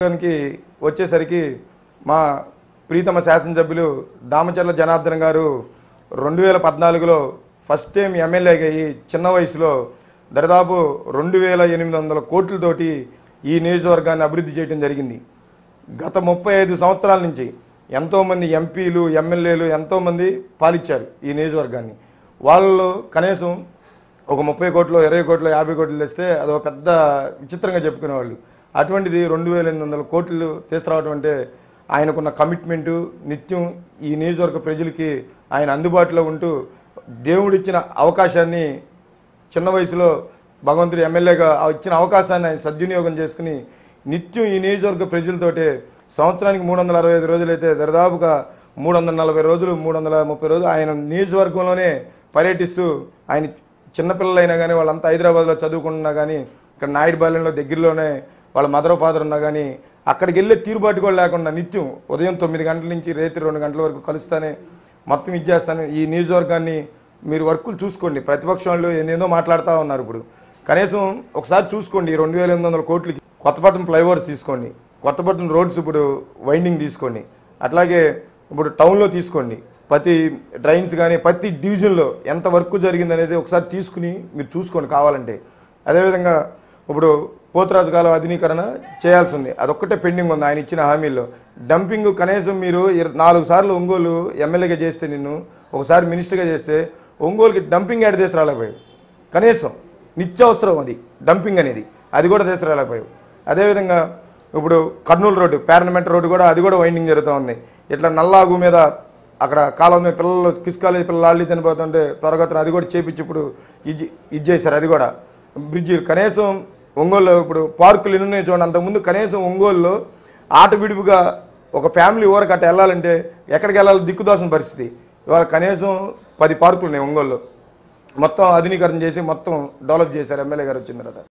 నియోజకవర్గానికి వచ్చేసరికి మా ప్రీతమ శాసనసభ్యులు దామచర్ల జనార్దన్ గారు రెండు వేల పద్నాలుగులో ఫస్ట్ టైం ఎమ్మెల్యేగా అయ్యి చిన్న వయసులో దరిదాపు రెండు వేల ఎనిమిది వందల కోట్లతోటి ఈ నియోజకవర్గాన్ని అభివృద్ధి చేయడం జరిగింది. గత ముప్పై ఐదు సంవత్సరాల నుంచి ఎంతోమంది ఎంపీలు ఎమ్మెల్యేలు ఎంతోమంది పాలిచ్చారు ఈ నియోజకవర్గాన్ని. వాళ్ళు కనీసం ఒక ముప్పై కోట్లు ఇరవై కోట్లు యాభై కోట్లు తెస్తే అదొక పెద్ద విచిత్రంగా చెప్పుకునేవాళ్ళు. అటువంటిది రెండు వేల ఎనిమిది వందల కోట్లు తీసుకురావడం అంటే ఆయనకున్న కమిట్మెంటు నిత్యం ఈ నియోజకవర్గ ప్రజలకి ఆయన అందుబాటులో ఉంటూ దేవుడిచ్చిన అవకాశాన్ని చిన్న వయసులో భగవంతుడు ఎమ్మెల్యేగా ఇచ్చిన అవకాశాన్ని ఆయన సద్వినియోగం చేసుకుని నిత్యం ఈ నియోజకవర్గ ప్రజలతోటే సంవత్సరానికి మూడు వందల అరవై ఐదు రోజులైతే దరిదాపుగా మూడు వందల నలభై రోజులు మూడు వందల ముప్పై రోజులు ఆయన నియోజకవర్గంలోనే పర్యటిస్తూ ఆయన చిన్నపిల్లలైనా కానీ వాళ్ళంతా హైదరాబాద్లో చదువుకుంటున్నా కానీ ఇక్కడ నాయుడుబాలెంలో దగ్గరలోనే వాళ్ళ మదర్ ఫాదర్ ఉన్నా కానీ అక్కడికి వెళ్ళే తీరుబాటు కూడా లేకుండా నిత్యం ఉదయం తొమ్మిది గంటల నుంచి రాత్రి రెండు గంటల వరకు కలుస్తానే మొత్తం ఇచ్చేస్తాను. ఈ నియోజకవర్గాన్ని మీరు వర్కులు చూసుకోండి. ప్రతిపక్షం వాళ్ళు ఏదేదో మాట్లాడుతూ ఉన్నారు ఇప్పుడు. కనీసం ఒకసారి చూసుకోండి. ఈ రెండు వేల ఎనిమిది వందల కోట్లకి కొత్తపట్నం ఫ్లైఓవర్స్ తీసుకోండి. కొత్తపట్నం రోడ్స్ ఇప్పుడు వైండింగ్ తీసుకోండి. అట్లాగే ఇప్పుడు టౌన్లో తీసుకోండి. ప్రతి డ్రైన్స్ కానీ ప్రతి డివిజన్లో ఎంత వర్క్ జరిగిందనేది ఒకసారి తీసుకుని మీరు చూసుకోండి కావాలంటే. అదేవిధంగా ఇప్పుడు పోతురాజు కాలం ఆధునీకరణ చేయాల్సి ఉంది అదొక్కటే పెండింగ్ ఉంది ఆయన ఇచ్చిన హామీల్లో. డంపింగ్ కనీసం మీరు నాలుగు సార్లు ఒంగోలు ఎమ్మెల్యేగా చేస్తే నిన్ను ఒకసారి మినిస్టర్గా చేస్తే ఒంగోలుకి డంపింగ్ యాడ్ తీసుకురాలేకపోయావు. కనీసం నిత్యావసరం అది డంపింగ్ అనేది అది కూడా తీసుకురాలేకపోయావు. అదేవిధంగా ఇప్పుడు కర్నూలు రోడ్డు పార్లమెంట్ రోడ్డు కూడా అది కూడా వైండింగ్ జరుగుతూ ఉంది. ఇట్లా నల్లాగు మీద అక్కడ కాలం మీద పిల్లలు కిస్ కాలేజ్ పిల్లలు ఆళ్ళు చనిపోతుంటే త్వరగతిన అది కూడా చేపించి ఇప్పుడు ఇది ఇది చేశారు అది కూడా. బ్రిడ్జి కనీసం ఒంగోలులో ఇప్పుడు పార్కులు ఎన్ని ఉన్నాయి చూడండి. అంతకుముందు కనీసం ఒంగోలులో ఆట విడుపుగా ఒక ఫ్యామిలీ ఊరకు అట్ట వెళ్ళాలంటే ఎక్కడికి వెళ్ళాలి దిక్కుదోసిన పరిస్థితి. ఇవాళ కనీసం పది పార్కులు ఉన్నాయి ఒంగోలులో. మొత్తం ఆధునీకరణ చేసి మొత్తం డెవలప్ చేశారు ఎమ్మెల్యే గారు వచ్చిన తర్వాత.